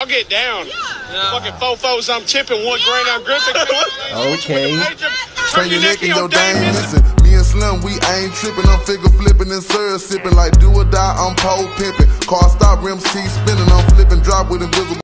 I'll get down. Yeah. Fucking fofos, I'm tipping one grand I'm gripping. okay. Turn your neck and your dang. Listen, Me and Slim, we ain't tripping. I'm figure flipping and syrup sipping like do or die. I'm pole pimping. Car stop, rims T spinning. I'm flipping, drop with him.